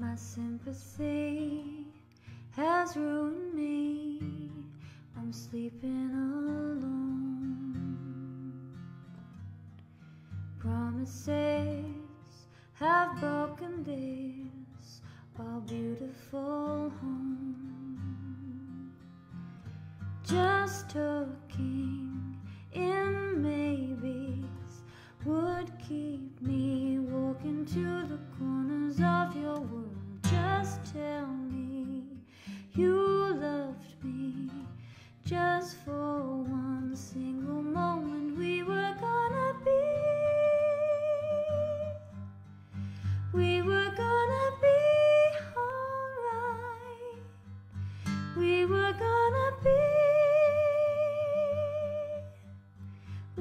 My sympathy has ruined me. I'm sleeping alone. Promises have broken this, our beautiful home. Just talking in maybes would keep me walking to the corners of your were gonna be,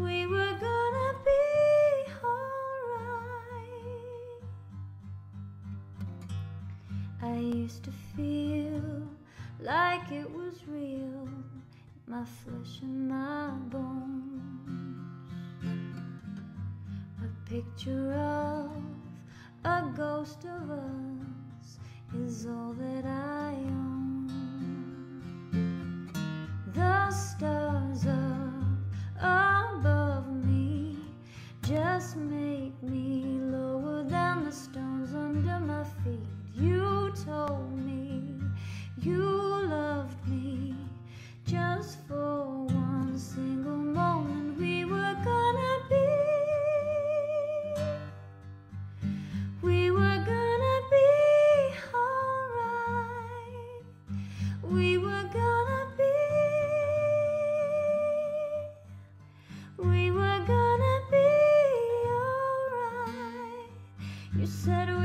we were gonna be alright. I used to feel like it was real, my flesh and my bones. A picture of a ghost of us just make me lower than the stones under my feet. You told me you loved me just for one single moment. We were gonna be, we were gonna be alright. We were gonna we